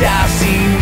I've seen